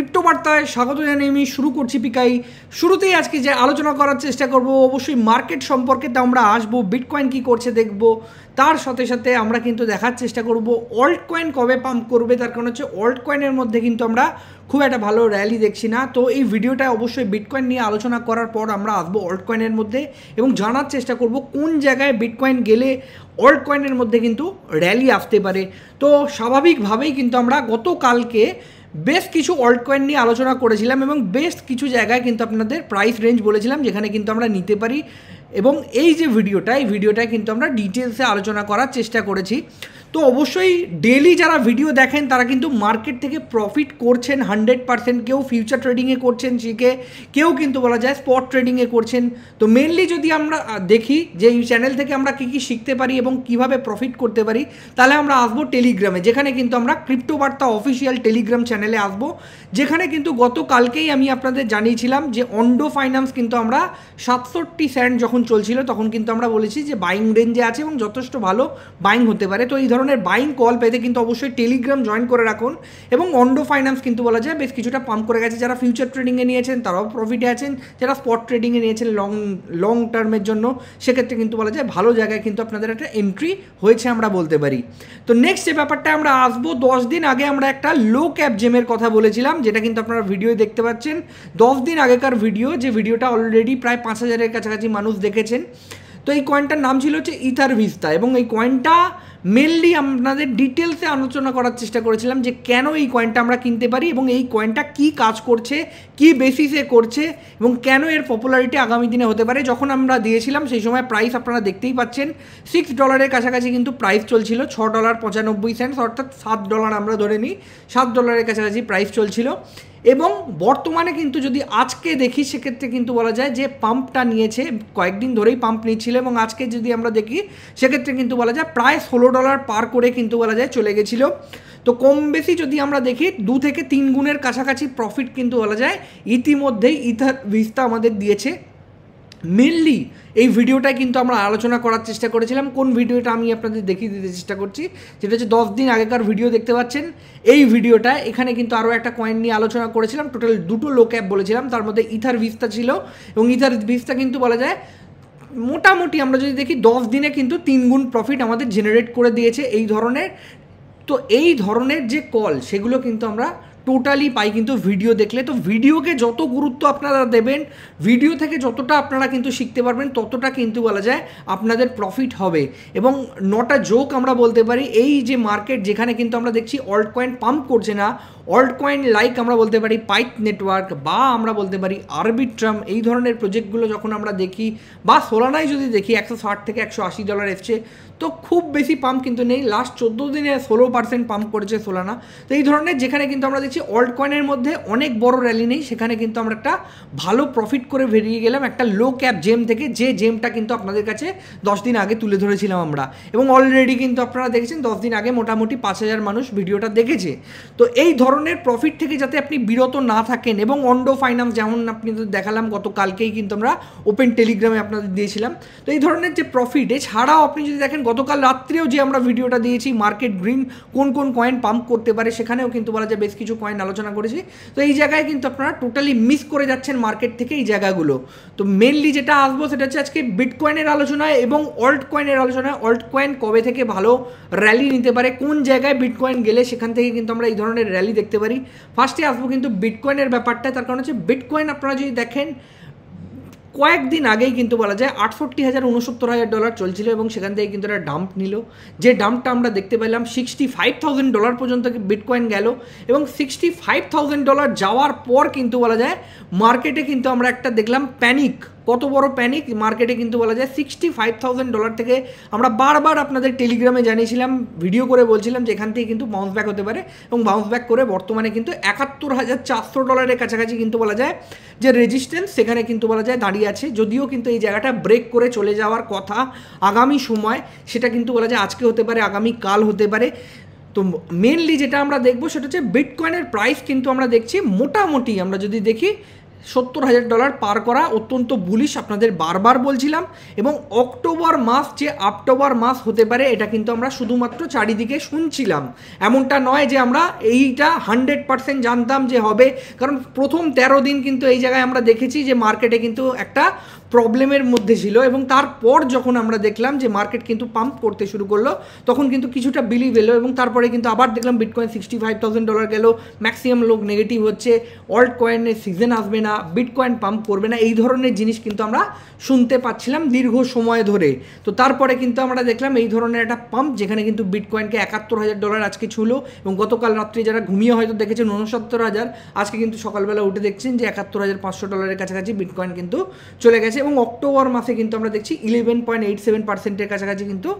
Crypto বার্তায় স্বাগত জানিয়ে আমি শুরু করছি পিকাই। শুরুতেই আজকে যে আলোচনা করার চেষ্টা করব, অবশ্যই মার্কেট সম্পর্কে তো আমরা আসব, বিটকয়েন কি করছে দেখব, তার সাথে সাথে আমরা কিন্তু দেখার চেষ্টা করব অল্ট কয়েন কবে পাম্প করবে, তার কারণ হচ্ছে অল্ট কয়েনের মধ্যে কিন্তু আমরা খুব একটা ভালো র্যালি দেখছি না। তো এই ভিডিওটা অবশ্যই বিটকয়েন নিয়ে আলোচনা করার পর আমরা আসব অল্ট কয়েনের মধ্যে এবং জানার চেষ্টা করব কোন জায়গায় বিটকয়েন গেলে অল্ট কয়েনের মধ্যে কিন্তু র্যালি আসতে পারে। তো স্বাভাবিকভাবেই কিন্তু আমরা গতকালকে বেশ কিছু অল্ট কয়েন নিয়ে আলোচনা করেছিলাম এবং বেশ কিছু জায়গায় কিন্তু আপনাদের প্রাইস রেঞ্জ বলেছিলাম, যেখানে কিন্তু আমরা নিতে পারি। এবং এই যে ভিডিওটা এই ভিডিওটায় কিন্তু আমরা ডিটেলসে আলোচনা করার চেষ্টা করেছি। তো অবশ্যই ডেলি যারা ভিডিও দেখেন, তারা কিন্তু মার্কেট থেকে প্রফিট করছেন হান্ড্রেড পার্সেন্ট কেউ ফিউচার ট্রেডিংয়ে করছেন, শিখে কেউ কিন্তু বলা যায় স্পট ট্রেডিংয়ে করছেন। তো মেনলি যদি আমরা দেখি যে এই চ্যানেল থেকে আমরা কী কী শিখতে পারি এবং কীভাবে প্রফিট করতে পারি, তাহলে আমরা আসব টেলিগ্রামে যেখানে কিন্তু আমরা ক্রিপ্টো বার্তা অফিসিয়াল টেলিগ্রাম চ্যানেলে আসব। যেখানে কিন্তু গতকালকেই আমি আপনাদের জানিয়েছিলাম যে অন্ডো ফাইন্যান্স কিন্তু আমরা সাতষট্টি স্যান্ড যখন চলছিল, তখন কিন্তু আমরা বলেছি যে বাইং রেঞ্জে আছে এবং যথেষ্ট ভালো বাইং হতে পারে। তো এই ধরনের বাইং কল পেতে কিন্তু অবশ্যই টেলিগ্রাম জয়েন করে রাখুন এবং অন্ডো ফাইন্যান্স কিন্তু বলা যায় বেশ কিছুটা পাম্প করে গেছে। যারা ফিউচার ট্রেডিংয়ে নিয়েছেন, তারাও প্রফিটে আছেন। যারা স্পট ট্রেডিংয়ে নিয়েছেন লং লং টার্মের জন্য, সেক্ষেত্রে কিন্তু বলা যায় ভালো জায়গায় কিন্তু আপনাদের একটা এন্ট্রি হয়েছে আমরা বলতে পারি। তো নেক্সট যে ব্যাপারটা আমরা আসব, দশ দিন আগে আমরা একটা লো ক্যাপ জেমের কথা বলেছিলাম, যেটা কিন্তু আপনারা ভিডিও দেখতে পাচ্ছেন। দশ দিন আগেকার ভিডিও যে ভিডিওটা অলরেডি প্রায় পাঁচ হাজারের কাছাকাছি মানুষ দেখেছেন। তো এই কয়েনটার নাম ছিল হচ্ছে ইথার ভিস্তা এবং এই কয়েনটা মেনলি আপনাদের ডিটেলসে আলোচনা করার চেষ্টা করেছিলাম যে কেন এই কয়েনটা আমরা কিনতে পারি এবং এই কয়েনটা কি কাজ করছে, কি বেসিসে করছে এবং কেন এর পপুলারিটি আগামী দিনে হতে পারে। যখন আমরা দিয়েছিলাম, সেই সময় প্রাইস আপনারা দেখতেই পাচ্ছেন সিক্স ডলারের কাছাকাছি কিন্তু প্রাইস চলছিল, ছ ডলার পঁচানব্বই সেন্টস অর্থাৎ সাত ডলার আমরা ধরে নিই, সাত ডলারের কাছাকাছি প্রাইস চলছিল। এবং বর্তমানে কিন্তু যদি আজকে দেখি, সেক্ষেত্রে কিন্তু বলা যায় যে পাম্পটা নিয়েছে, কয়েকদিন ধরেই পাম্প নিচ্ছিল এবং আজকে যদি আমরা দেখি, সেক্ষেত্রে কিন্তু বলা যায় প্রায় ষোলো ডলার পার করে কিন্তু বলা যায় চলে গেছিল। তো কম বেশি যদি আমরা দেখি, দু থেকে তিন গুণের কাছাকাছি প্রফিট কিন্তু বলা যায়, ইতিমধ্যেই ইথার ভিস্তা আমাদের দিয়েছে। মেনলি এই ভিডিওটায় কিন্তু আমরা আলোচনা করার চেষ্টা করেছিলাম। কোন ভিডিওটা আমি আপনাদের দেখিয়ে দিতে চেষ্টা করছি যেটা হচ্ছে দশ দিন আগেকার ভিডিও দেখতে পাচ্ছেন। এই ভিডিওটা, এখানে কিন্তু আরও একটা কয়েন নিয়ে আলোচনা করেছিলাম। টোটাল দুটো লো ক্যাপ বলেছিলাম, তার মধ্যে ইথার ভিস্তা ছিল এবং ইথার ভিস্তা কিন্তু বলা যায় মোটামুটি আমরা যদি দেখি দশ দিনে কিন্তু তিন গুণ প্রফিট আমাদের জেনারেট করে দিয়েছে এই ধরনের। তো এই ধরনের যে কল সেগুলো কিন্তু আমরা টোটালি পাই, কিন্তু ভিডিও দেখলে। তো ভিডিওকে যত গুরুত্ব আপনারা দেবেন ভিডিও থেকে যতটা আপনারা কিন্তু শিখতে পারবেন, ততটা কিন্তু বলা যায় আপনাদের প্রফিট হবে। এবং নটা জোক আমরা বলতে পারি, এই যে মার্কেট যেখানে কিন্তু আমরা দেখছি অল্ট কয়েন পাম্প করছে না অল্ট কয়েন লাইক আমরা বলতে পারি পাইট নেটওয়ার্ক বা আমরা বলতে পারি আরবিট্রাম এই ধরনের প্রজেক্টগুলো যখন আমরা দেখি বা সোলানায় যদি দেখি, একশো ষাট থেকে একশো আশি ডলার এসছে, তো খুব বেশি পাম্প কিন্তু নেই। লাস্ট চোদ্দ দিনে ষোলো পার্সেন্ট পাম্প করেছে সোলানা তো এই ধরনের যেখানে কিন্তু আমরা দেখছি অল্ট কয়েনের মধ্যে অনেক বড় র্যালি নেই। সেখানে কিন্তু আমরা একটা ভালো প্রফিট করে বেরিয়ে গেলাম। একটা লো ক্যাপ জেম থেকে যে জেমটা কিন্তু আপনাদের কাছে দশ দিন আগে তুলে ধরেছিলাম আমরা। এবং অলরেডি কিন্তু আপনারা দেখেছেন, দশ দিন আগে মোটামুটি পাঁচ হাজার মানুষ ভিডিওটা দেখেছে। তো এই ধরনের প্রফিট থেকে যাতে আপনি বিরত না থাকেন এবং অন্ডো ফাইন্যান্স যেমন আপনি দেখালাম, গতকালকেই কিন্তু আমরা ওপেন টেলিগ্রামে আপনাদের দিয়েছিলাম। তো এই ধরনের যে প্রফিট এছাড়াও আপনি যদি দেখেন, গতকাল রাত্রেও যে আমরা ভিডিওটা দিয়েছি মার্কেট গ্রিন কোন কোন কয়েন পাম্প করতে পারে, সেখানেও কিন্তু বলা যায় বেশ কিছু কয়েন আলোচনা করেছি। তো এই জায়গায় কিন্তু আপনারা টোটালি মিস করে যাচ্ছেন মার্কেট থেকে এই জায়গাগুলো। তো মেনলি যেটা আসব সেটা হচ্ছে আজকে বিটকয়েনের আলোচনায় এবং অল্ট কয়েনের আলোচনায় অল্ট কয়েন কবে থেকে ভালো র্যালি নিতে পারে, কোন জায়গায় বিটকয়েন গেলে সেখান থেকে কিন্তু আমরা এই ধরনের র্যালি দেখতে পারি। ফার্স্টে আসব কিন্তু বিটকয়েনের ব্যাপারটা। তার কারণ হচ্ছে বিটকয়েন আপনারা যদি দেখেন, কয়েকদিন আগেই কিন্তু বলা যায় আটষট্টি হাজার উনসত্তর হাজার ডলার চলছিল এবং সেখান থেকে কিন্তু একটা ডাম্প নিল। যে ডাম্পটা আমরা দেখতে পেলাম সিক্সটি ফাইভ থাউজেন্ড ডলার পর্যন্ত বিটকয়েন গেল এবং সিক্সটি ফাইভ থাউজেন্ড ডলার যাওয়ার পর কিন্তু বলা যায় মার্কেটে কিন্তু আমরা একটা দেখলাম প্যানিক কত বড় প্যানিক মার্কেটে কিন্তু বলা যায় সিক্সটি ফাইভ থাউজেন্ড ডলার থেকে আমরা বারবার আপনাদের টেলিগ্রামে জানিয়েছিলাম ভিডিও করে বলছিলাম যে এখান থেকে কিন্তু বাউন্স ব্যাক হতে পারে এবং বাউন্স ব্যাক করে বর্তমানে কিন্তু একাত্তর হাজার চারশো ডলারের কাছাকাছি কিন্তু বলা যায় যে রেজিস্ট্যান্স সেখানে কিন্তু বলা যায় দাঁড়িয়ে আছে। যদিও কিন্তু এই জায়গাটা ব্রেক করে চলে যাওয়ার কথা আগামী সময়, সেটা কিন্তু বলা যায় আজকে হতে পারে, আগামী কাল হতে পারে। তো মেনলি যেটা আমরা দেখব সেটা হচ্ছে বিটকয়েনের প্রাইস কিন্তু আমরা দেখছি মোটামুটি, আমরা যদি দেখি সত্তর হাজার ডলার পার করা অত্যন্ত বুলিশ আপনাদের বারবার বলছিলাম এবং অক্টোবর মাস যে অক্টোবর মাস হতে পারে, এটা কিন্তু আমরা শুধুমাত্র চারিদিকে শুনছিলাম। এমনটা নয় যে আমরা এইটা হান্ড্রেড পারসেন্ট জানতাম যে হবে, কারণ প্রথম তেরো দিন কিন্তু এই জায়গায় আমরা দেখেছি যে মার্কেটে কিন্তু একটা প্রবলেমের মধ্যে ছিল এবং তারপর যখন আমরা দেখলাম যে মার্কেট কিন্তু পাম্প করতে শুরু করল, তখন কিন্তু কিছুটা বিলিভ এলো এবং তারপরে কিন্তু আবার দেখলাম bitcoin sixty five thousand dollar গেল ম্যাক্সিমাম লোক নেগেটিভ হচ্ছে অল্ট কয়েনের সিজন আসবে না বিটকয়েন পাম্প করবে না, এই ধরনের জিনিস কিন্তু আমরা শুনতে পাচ্ছিলাম দীর্ঘ সময় ধরে। তো তারপরে কিন্তু আমরা দেখলাম এই ধরনের একটা পাম্প যেখানে কিন্তু বিটকয়েনকে একাত্তর হাজার ডলার আজকে ছুলো এবং গতকাল রাত্রে যারা ঘুমিয়ে হয়তো দেখেছেন উনসত্তর হাজার, আজকে কিন্তু সকালবেলা উঠে দেখছেন যে একাত্তর হাজার পাঁচশো ডলারের কাছাকাছি বিটকয়েন কিন্তু চলে গেছে। এবং অক্টোবর মাসে কিন্তু আমরা দেখছি ইলেভেন পয়েন্ট এইট সেভেন পার্সেন্টের কাছাকাছি কিন্তু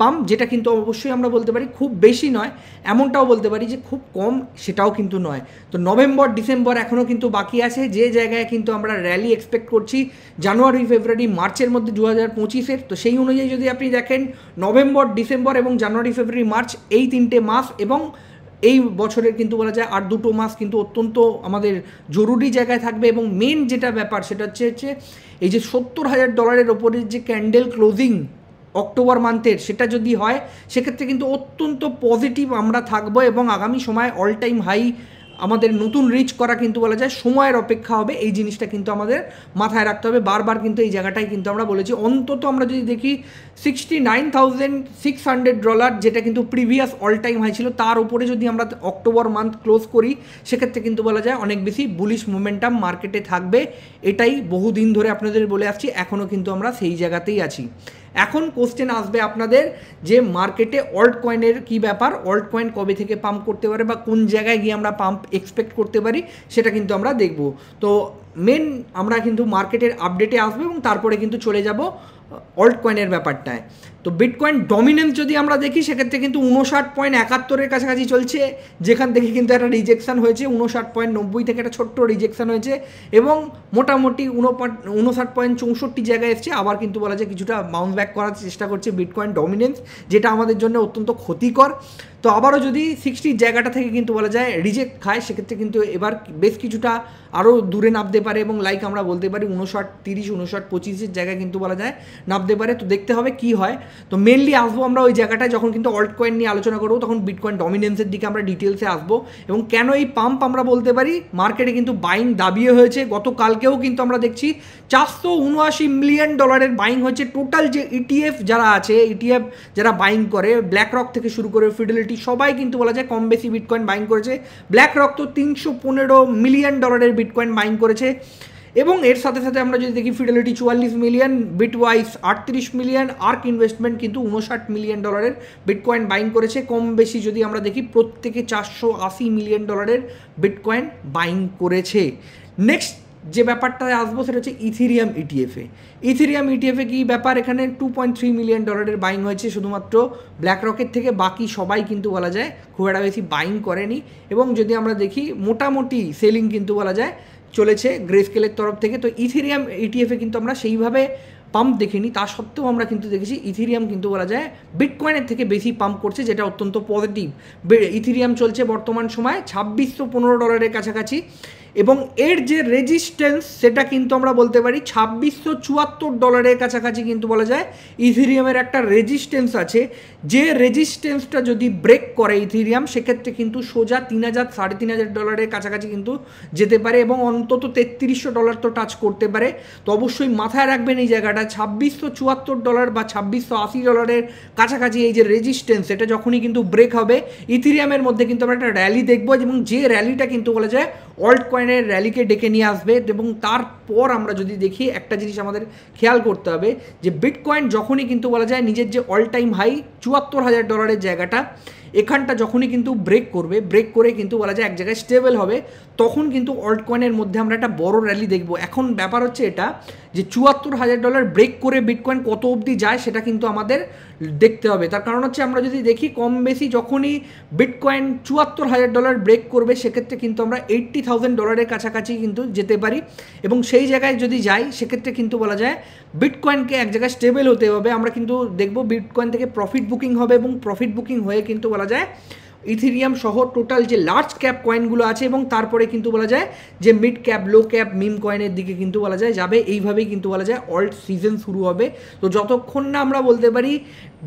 পাম্প যেটা কিন্তু অবশ্যই আমরা বলতে পারি খুব বেশি নয়, এমনটাও বলতে পারি যে খুব কম, সেটাও কিন্তু নয়। তো নভেম্বর, ডিসেম্বর এখনও কিন্তু বাকি আছে, যে জায়গায় কিন্তু আমরা র্যালি এক্সপেক্ট করছি জানুয়ারি, ফেব্রুয়ারি, মার্চের মধ্যে দু হাজার পঁচিশের। তো সেই অনুযায়ী যদি আপনি দেখেন, নভেম্বর, ডিসেম্বর এবং জানুয়ারি, ফেব্রুয়ারি, মার্চ এই তিনটে মাস এবং এই বছরের কিন্তু বলা যায় আর দুটো মাস কিন্তু অত্যন্ত আমাদের জরুরি জায়গায় থাকবে এবং মেন যেটা ব্যাপার সেটা হচ্ছে হচ্ছে এই যে সত্তর হাজার ডলারের ওপরের যে ক্যান্ডেল ক্লোজিং অক্টোবর মান্থের সেটা যদি হয়, সেক্ষেত্রে কিন্তু অত্যন্ত পজিটিভ আমরা থাকব এবং আগামী সময় অল টাইম হাই আমাদের নতুন রিচ করা কিন্তু বলা যায়, সময়ের অপেক্ষা হবে, এই জিনিসটা কিন্তু আমাদের মাথায় রাখতে হবে। বারবার কিন্তু এই জায়গাটাই কিন্তু আমরা বলেছি। অন্তত আমরা যদি দেখি sixty nine thousand six hundred dollar যেটা কিন্তু প্রিভিয়াস অল টাইম হাই ছিল, তার উপরে যদি আমরা অক্টোবর মান্থ ক্লোজ করি, সেক্ষেত্রে কিন্তু বলা যায় অনেক বেশি বুলিশ মোমেন্টাম মার্কেটে থাকবে। এটাই বহুদিন ধরে আপনাদের বলে আসছি এখনও কিন্তু আমরা সেই জায়গাতেই আছি। এখন কোশ্চেন আসবে আপনাদের যে মার্কেটে অল্ট কয়েনের কী ব্যাপার? অল্ট কয়েন কবে থেকে পাম্প করতে পারে বা কোন জায়গায় গিয়ে আমরা পাম্প এক্সপেক্ট করতে পারি, সেটা কিন্তু আমরা দেখব। তো মেন আমরা কিন্তু মার্কেটের আপডেটে আসব এবং তারপরে কিন্তু চলে যাব অল্ট কয়েনের ব্যাপারটায়। তো বিটকয়েন ডমিনেন্স যদি আমরা দেখি, সেক্ষেত্রে কিন্তু উনষাট পয়েন্ট একাত্তরের কাছাকাছি চলছে, যেখান থেকে কিন্তু একটা রিজেকশান হয়েছে উনষাট পয়েন্ট নব্বই থেকে একটা ছোট্ট রিজেকশান হয়েছে, এবং মোটামুটি উনষাট পয়েন্ট চৌষট্টি জায়গায় এসছে, আবার কিন্তু বলা যায় কিছুটা বাউন্স ব্যাক করার চেষ্টা করছে বিটকয়েন ডমিনেন্স যেটা আমাদের জন্য অত্যন্ত ক্ষতিকর। তো আবারও যদি সিক্সটির জায়গাটা থেকে কিন্তু বলা যায় রিজেক্ট খায়, সেক্ষেত্রে কিন্তু এবার বেশ কিছুটা আরও দূরে নামতে পারে, এবং লাইক আমরা বলতে পারি উনষাট তিরিশ উনষাট পঁচিশের জায়গায় কিন্তু বলা যায় নামতে পারে, তো দেখতে হবে কি হয়। তো মেনলি আসব আমরা ওই জায়গাটায় যখন কিন্তু অল্ট কয়েন নিয়ে আলোচনা করব, তখন বিটকয়েন ডমিনেন্সের দিকে আমরা ডিটেলসে আসব। এবং কেন এই পাম্প আমরা বলতে পারি? মার্কেটে কিন্তু বাইং দাবিয়ে হয়েছে। গতকালকেও কিন্তু আমরা দেখছি চারশো উনআশি মিলিয়ন ডলারের বাইং হয়েছে। টোটাল যে ইটিএফ যারা আছে ইটিএফ যারা বাইং করে ব্ল্যাক রক থেকে শুরু করে ফিডেলিটি সবাই কিন্তু বলা যায় কম বেশি বিটকয়েন বাইং করেছে। ব্ল্যাক রক তো তিনশো পনেরো মিলিয়ন ডলারের বিটকয়েন বাইং করেছে। এবং এর সাথে সাথে আমরা যদি দেখি ফিডেলিটি চুয়াল্লিশ মিলিয়ন বিটওয়াইজ আটত্রিশ মিলিয়ন আর্ক ইনভেস্টমেন্ট কিন্তু উনষাট মিলিয়ন ডলারের বিটকয়েন বাইং করেছে। কম বেশি যদি আমরা দেখি, প্রত্যেকে চারশো আশি মিলিয়ন ডলারের বিটকয়েন বাইং করেছে। নেক্সট যে ব্যাপারটায় আসব সেটা হচ্ছে ইথিরিয়াম ইটিএফে ইথিরিয়াম ইটিএফে কি ব্যাপার? এখানে টু পয়েন্ট থ্রি মিলিয়ন ডলারের বাইং হয়েছে শুধুমাত্র ব্ল্যাক রকেট থেকে, বাকি সবাই কিন্তু বলা যায় খুব একটা বেশি বাইং করেনি। এবং যদি আমরা দেখি, মোটামুটি সেলিং কিন্তু বলা যায় চলেছে গ্রেসকেলের তরফ থেকে। তো ইথেরিয়াম ইটিএফে কিন্তু আমরা সেইভাবে পাম্প দেখিনি। তা সত্ত্বেও আমরা কিন্তু দেখেছি ইথিরিয়াম কিন্তু বলা যায় বিটকয়েনের থেকে বেশি পাম্প করছে, যেটা অত্যন্ত পজিটিভ ইথিরিয়াম চলছে বর্তমান সময় ছাব্বিশশো পনেরো ডলারের কাছাকাছি। এবং এর যে রেজিস্ট্যান্স সেটা কিন্তু আমরা বলতে পারি ছাব্বিশশো চুয়াত্তর ডলারের কাছাকাছি কিন্তু বলা যায়। ইথিরিয়ামের একটা রেজিস্ট্যান্স আছে। যে রেজিস্ট্যান্সটা যদি ব্রেক করে ইথিরিয়াম সেক্ষেত্রে কিন্তু সোজা তিন হাজার, সাড়ে তিন হাজার ডলারের কাছাকাছি কিন্তু যেতে পারে এবং অন্তত তেত্রিশশো ডলার তো টাচ করতে পারে। তো অবশ্যই মাথায় রাখবেন এই জায়গাটা, ছাব্বিশশো চুয়াত্তর ডলার বা ছাব্বিশশো আশি ডলারের কাছাকাছি এই যে রেজিস্ট্যান্স এটা যখনই কিন্তু ব্রেক হবে ইথিরিয়ামের মধ্যে কিন্তু আমরা একটা র্যালি দেখব এবং যে র্যালিটা কিন্তু বলা যায় অল্ট কয়েনের র্যালিকে ডেকে নিয়ে আসবে এবং তারপর আমরা যদি দেখি, একটা জিনিস আমাদের খেয়াল করতে হবে যে বিটকয়েন যখনই কিন্তু বলা যায় নিজের যে অল টাইম হাই চুয়াত্তর হাজার ডলারের জায়গাটা এখানটা যখনই কিন্তু ব্রেক করবে ব্রেক করে কিন্তু বলা যায় এক জায়গায় স্টেবল হবে, তখন কিন্তু অল্ট কয়েনের মধ্যে আমরা একটা বড় র্যালি দেখব। এখন ব্যাপার হচ্ছে এটা যে চুয়াত্তর হাজার ডলার ব্রেক করে বিটকয়েন কত অবধি যায় সেটা কিন্তু আমাদের দেখতে হবে। তার কারণ হচ্ছে আমরা যদি দেখি কম বেশি যখনই বিটকয়েন চুয়াত্তর হাজার ডলার ব্রেক করবে, সেক্ষেত্রে কিন্তু আমরা এইট্টি থাউজেন্ড ডলারের কাছাকাছি কিন্তু যেতে পারি এবং সেই জায়গায় যদি যাই, সেক্ষেত্রে কিন্তু বলা যায় বিটকয়েনকে এক জায়গায় স্টেবল হতে হবে। আমরা কিন্তু দেখব বিটকয়েন থেকে প্রফিট বুকিং হবে এবং প্রফিট বুকিং হয়ে কিন্তু বলা যায়, ইথেরিয়াম সহ টোটাল যে লার্জ ক্যাপ কয়েনগুলো আছে এবং তারপরে কিন্তু বলা যায় যে mid cap low cap meme কয়েনের দিকে কিন্তু বলা যায়, যাবে। এইভাবেই কিন্তু বলা যায় অল্ট সিজন শুরু হবে। তো যতক্ষণ না আমরা বলতে পারি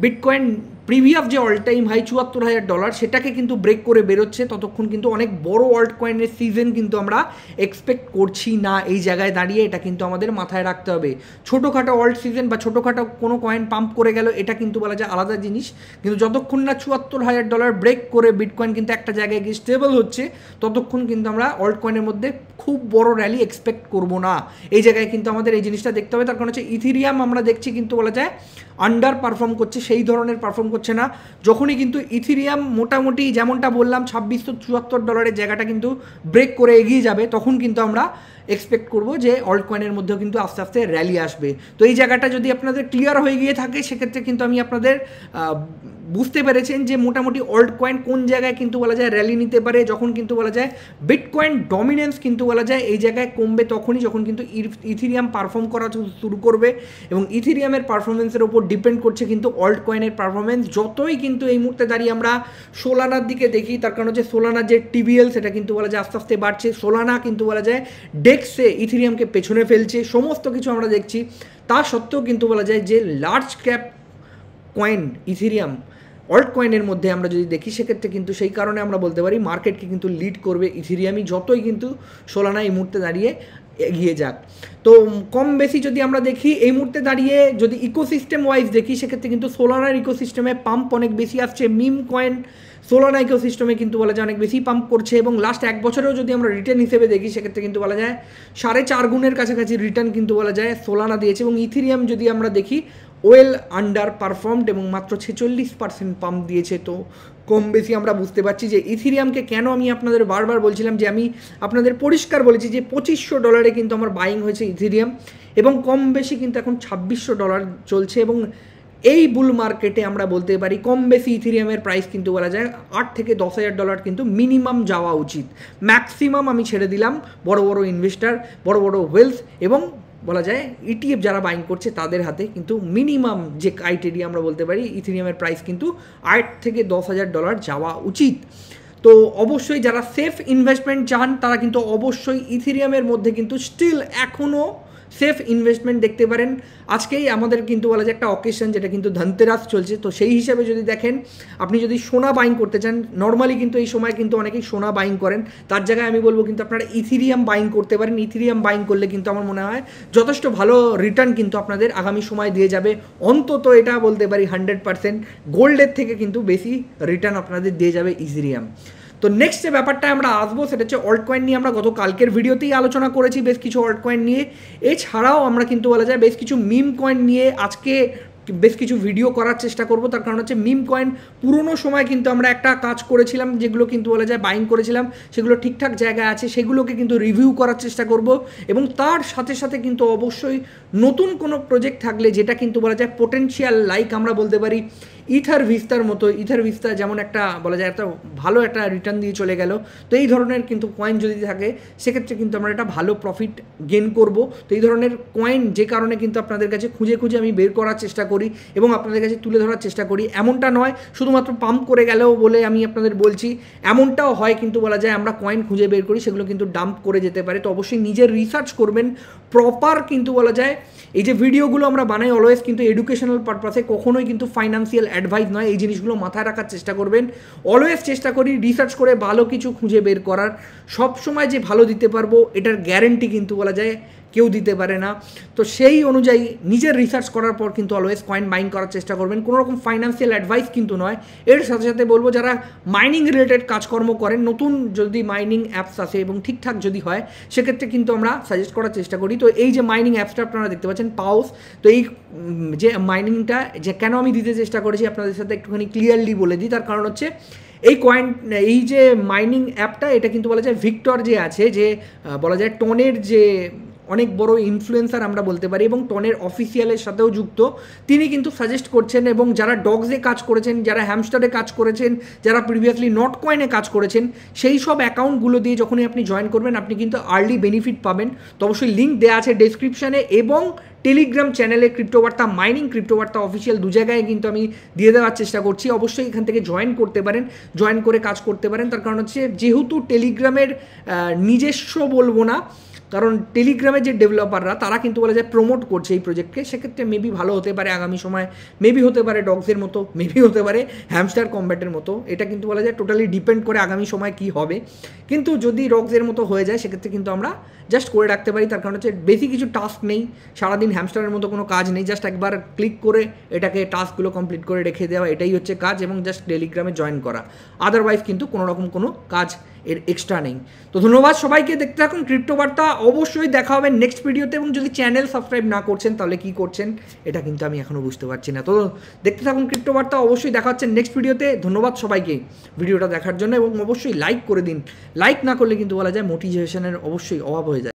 বিটকয়েন প্রিভিয়াস যে অল টাইম হাই চুয়াত্তর হাজার ডলার সেটাকে কিন্তু ব্রেক করে বেরোচ্ছে। ততক্ষণ কিন্তু অনেক বড় অল্ট কয়েনের সিজন কিন্তু আমরা এক্সপেক্ট করছি না। এই জায়গায় দাঁড়িয়ে এটা কিন্তু আমাদের মাথায় রাখতে হবে। ছোটোখাটো অল্ট সিজন বা ছোটোখাটো কোনো কয়েন পাম্প করে গেল, এটা কিন্তু বলা যায় আলাদা জিনিস। কিন্তু যতক্ষণ না চুয়াত্তর হাজার ডলার ব্রেক করে বিটকয়েন কিন্তু একটা জায়গায় গিয়ে স্টেবল হচ্ছে, ততক্ষণ কিন্তু আমরা অল্ট কয়েনের মধ্যে খুব বড় র্যালি এক্সপেক্ট করব না। এই জায়গায় কিন্তু আমাদের এই জিনিসটা দেখতে হবে। তার কারণ হচ্ছে ইথিরিয়াম আমরা দেখছি কিন্তু বলা যায় আন্ডার পারফর্ম করছে। সেই ধরনের পারফর্ম করছে না। যখনই কিন্তু ইথিরিয়াম মোটামুটি যেমনটা বললাম, ছাব্বিশশো চুয়াত্তর ডলারের জায়গাটা কিন্তু ব্রেক করে এগিয়ে যাবে, তখন কিন্তু আমরা এক্সপেক্ট করব যে অল্ট কয়েনের মধ্যেও কিন্তু আস্তে আস্তে র্যালি আসবে। তো এই জায়গাটা যদি আপনাদের ক্লিয়ার হয়ে গিয়ে থাকে, সেক্ষেত্রে কিন্তু আমি আপনাদের বুঝতে পেরেছেন যে মোটামুটি অল্ট কয়েন কোন জায়গায় কিন্তু বলা যায় র্যালি নিতে পারে, যখন কিন্তু বলা যায় বিটকয়েন ডমিনেন্স কিন্তু বলা যায়, এই জায়গায় কমবে তখনই যখন কিন্তু ইথিরিয়াম পারফর্ম করা শুরু করবে এবং ইথিরিয়ামের পারফরমেন্সের ওপর ডিপেন্ড করছে কিন্তু অল্ট কয়েনের পারফরমেন্স যতই কিন্তু এই মুহূর্তে দাঁড়িয়ে আমরা সোলানার দিকে দেখি, তার কারণ হচ্ছে সোলানার যে টিবিএল সেটা কিন্তু বলা যায় আস্তে আস্তে বাড়ছে। সোলানা কিন্তু বলা যায় ডেক্সে ইথিরিয়ামকে পেছনে ফেলছে, সমস্ত কিছু আমরা দেখছি। তা সত্ত্বেও কিন্তু বলা যায় যে large cap coin Ethereum alt কয়েনের মধ্যে আমরা যদি দেখি, সেক্ষেত্রে কিন্তু সেই কারণে আমরা বলতে পারি মার্কেটকে কিন্তু লিড করবে ইথিরিয়ামই যতই কিন্তু সোলানা এই মুহূর্তে দাঁড়িয়ে এগিয়ে যাক। তো কম বেশি যদি আমরা দেখি, এই মুহূর্তে দাঁড়িয়ে যদি ইকোসিস্টেম ওয়াইজ দেখি, সেক্ষেত্রে কিন্তু সোলানার ইকোসিস্টেমে পাম্প অনেক বেশি আসছে। মিম কয়েন সোলানা ইকোসিস্টেমে কিন্তু বলা যায় অনেক বেশি পাম্প করছে এবং লাস্ট এক বছরেও যদি আমরা রিটার্ন হিসেবে দেখি, সেক্ষেত্রে কিন্তু বলা যায় সাড়ে চার গুণের কাছাকাছি রিটার্ন কিন্তু বলা যায় সোলানা দিয়েছে এবং ইথিরিয়াম যদি আমরা দেখি ওয়েল আন্ডার পারফর্মড এবং মাত্র ছেচল্লিশ পার্সেন্ট পাম্প দিয়েছে। তো কম বেশি আমরা বুঝতে পারছি যে ইথিরিয়ামকে কেন আমি আপনাদের বারবার বলছিলাম যে আমি আপনাদের পরিষ্কার বলেছি যে পঁচিশশো ডলারে কিন্তু আমার বাইং হয়েছে ইথিরিয়াম এবং কম বেশি কিন্তু এখন ছাব্বিশশো ডলার চলছে এবং এই বুল মার্কেটে আমরা বলতে পারি কম বেশি ইথিরিয়ামের প্রাইস কিন্তু বলা যায়। আট থেকে দশ হাজার ডলার কিন্তু মিনিমাম যাওয়া উচিত। ম্যাক্সিমাম আমি ছেড়ে দিলাম বড় বড় ইনভেস্টার বড় বড় ওয়েলথ এবং বলা যায় ইটিএফ যারা বাইং করছে তাদের হাতে কিন্তু মিনিমাম যে ক্রাইটেরিয়া আমরা বলতে পারি ইথিরিয়ামের প্রাইস কিন্তু আট থেকে দশ হাজার ডলার যাওয়া উচিত। তো অবশ্যই যারা সেফ ইনভেস্টমেন্ট চান তারা কিন্তু অবশ্যই ইথিরিয়ামের মধ্যে কিন্তু স্টিল এখনও সেফ ইনভেস্টমেন্ট দেখতে পারেন। আজকেই আমাদের কিন্তু বলা যায় একটা অকেশন যেটা কিন্তু ধনতেরাস চলছে। তো সেই হিসাবে যদি দেখেন, আপনি যদি সোনা বাইং করতে চান নর্মালি কিন্তু এই সময় কিন্তু অনেকেই সোনা বাইং করেন। তার জায়গায় আমি বলব কিন্তু আপনারা ইথিরিয়াম বাইং করতে পারেন। ইথিরিয়াম বাইং করলে কিন্তু আমার মনে হয় যথেষ্ট ভালো রিটার্ন কিন্তু আপনাদের আগামী সময় দিয়ে যাবে। অন্তত এটা বলতে পারি হান্ড্রেড পার্সেন্ট গোল্ডের থেকে কিন্তু বেশি রিটার্ন আপনাদের দিয়ে যাবে ইথিরিয়াম তো নেক্সট যে ব্যাপারটা আমরা আসব সেটা হচ্ছে অল্ট কয়েন নিয়ে আমরা গত কালকের ভিডিওতেই আলোচনা করেছি, বেশ কিছু অল্ট কয়েন নিয়ে। এছাড়াও আমরা কিন্তু বলা যায় বেশ কিছু মিম কয়েন নিয়ে আজকে বেশ কিছু ভিডিও করার চেষ্টা করব। তার কারণ হচ্ছে মিম কয়েন পুরনো সময় কিন্তু আমরা একটা কাজ করেছিলাম, যেগুলো কিন্তু বলা যায় বাইং করেছিলাম, সেগুলো ঠিকঠাক জায়গায় আছে, সেগুলোকে কিন্তু রিভিউ করার চেষ্টা করব এবং তার সাথে সাথে কিন্তু অবশ্যই নতুন কোনো প্রজেক্ট থাকলে যেটা কিন্তু বলা যায় পোটেন্সিয়াল লাইক আমরা বলতে পারি ইথার ভিস্তার মতো ইথার ভিস্তা যেমন একটা বলা যায় একটা ভালো একটা রিটার্ন দিয়ে চলে গেল। তো এই ধরনের কিন্তু কয়েন যদি থাকে, সেক্ষেত্রে কিন্তু আমরা একটা ভালো প্রফিট গেন করব। তো এই ধরনের কয়েন যে কারণে কিন্তু আপনাদের কাছে খুঁজে খুঁজে আমি বের করার চেষ্টা করি এবং আপনাদের কাছে তুলে ধরার চেষ্টা করি। এমনটা নয়, শুধুমাত্র পাম্প করে গেলেও বলে আমি আপনাদের বলছি। এমনটাও হয় কিন্তু বলা যায় আমরা কয়েন খুঁজে বের করি, সেগুলো কিন্তু ডাম্প করে যেতে পারে। তো অবশ্যই নিজের রিসার্চ করবেন প্রপার কিন্তু বলা যায়, এই যে ভিডিওগুলো আমরা বানাই অলওয়েজ কিন্তু এডুকেশনাল পারপাসে কখনোই কিন্তু ফাইন্যান্সিয়াল অ্যাডভাইস নয়, এই জিনিসগুলো মাথায় রাখার চেষ্টা করবেন। অলওয়েজ চেষ্টা করি রিসার্চ করে ভালো কিছু খুঁজে বের করার। সব সময় যে ভালো দিতে পারব, এটার গ্যারেন্টি কিন্তু বলা যায় কেউ দিতে পারে না। তো সেই অনুযায়ী নিজের রিসার্চ করার পর কিন্তু অলওয়েজ কয়েন বাইং করার চেষ্টা করবেন। কোনো রকম ফাইন্যান্সিয়াল অ্যাডভাইস কিন্তু নয়। এর সাথে সাথে বলব, যারা মাইনিং রিলেটেড কাজকর্ম করেন, নতুন যদি মাইনিং অ্যাপস আসে এবং ঠিকঠাক যদি হয়, সেক্ষেত্রে কিন্তু আমরা সাজেস্ট করার চেষ্টা করি। তো এই যে মাইনিং অ্যাপসটা আপনারা দেখতে পাচ্ছেন, পাউস, তো এই যে মাইনিংটা যে কেন আমি দিতে চেষ্টা করেছি আপনাদের সাথে একটুখানি ক্লিয়ারলি বলে দিই, তার কারণ হচ্ছে এই কয়েন এই যে মাইনিং অ্যাপটা এটা কিন্তু বলা যায় ভিক্টর যে আছে, যে বলা যায় টোনের যে অনেক বড় ইনফ্লুয়েন্সার আমরা বলতে পারি এবং টনের অফিসিয়ালের সাথেও যুক্ত। তিনি কিন্তু সাজেস্ট করছেন এবং যারা ডগসে কাজ করেছেন, যারা হ্যামস্টারে কাজ করেছেন, যারা প্রিভিয়াসলি নট কয়েনে কাজ করেছেন, সেই সব অ্যাকাউন্টগুলো দিয়ে যখনই আপনি জয়েন করবেন, আপনি কিন্তু আর্লি বেনিফিট পাবেন। তো অবশ্যই লিঙ্ক দেওয়া আছে ডেসক্রিপশানে এবং টেলিগ্রাম চ্যানেলে ক্রিপ্টোবার্তা মাইনিং ক্রিপ্টোবার্তা অফিসিয়াল দু জায়গায় কিন্তু আমি দিয়ে দেওয়ার চেষ্টা করছি। অবশ্যই এখান থেকে জয়েন করতে পারেন জয়েন করে কাজ করতে পারেন। তার কারণ হচ্ছে যেহেতু টেলিগ্রামের নিজস্ব বলব না কারণ টেলিগ্রামের যে ডেভেলপাররা তারা কিন্তু বলে যায় প্রমোট করছে এই প্রজেক্টকে সেক্ষেত্রে মেবি ভালো হতে পারে আগামী সময় মেবি হতে পারে ডগসের মতো মেবি হতে পারে হ্যামস্টার কম্ব্যাটের মতো। এটা কিন্তু বলা যায় টোটালি ডিপেন্ড করে আগামী সময় কি হবে। কিন্তু যদি রগসের মতো হয়ে যায়, সেক্ষেত্রে কিন্তু আমরা জাস্ট করে রাখতে পারি। তার কারণ হচ্ছে বেশি কিছু টাস্ক নেই। সারাদিন হ্যামস্টারের মতো কোনো কাজ নেই। জাস্ট একবার ক্লিক করে এটাকে টাস্কগুলো কমপ্লিট করে রেখে দেওয়া, এটাই হচ্ছে কাজ এবং জাস্ট টেলিগ্রামে জয়েন করা। আদারওয়াইজ কিন্তু কোনো রকম কোনো কাজ এর এক্সট্রা নেই। তো ধন্যবাদ সবাইকে, দেখতে থাকুন ক্রিপ্টো বার্তা অবশ্যই দেখা হবে নেক্সট ভিডিওতে এবং যদি চ্যানেল সাবস্ক্রাইব না করছেন, তাহলে কি করছেন? এটা কিন্তু আমি এখনও বুঝতে পারছি না। তো দেখতে থাকুন ক্রিপ্টো বার্তা অবশ্যই দেখা হচ্ছে নেক্সট ভিডিওতে ধন্যবাদ সবাইকে ভিডিওটা দেখার জন্য এবং অবশ্যই লাইক করে দিন। লাইক না করলে কিন্তু বলা যায় মোটিভেশনের অবশ্যই অভাব হয়ে যায়।